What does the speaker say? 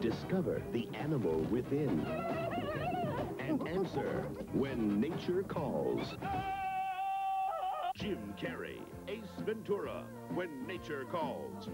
Discover the animal within. And answer when nature calls. Jim Carrey, Ace Ventura, When Nature Calls.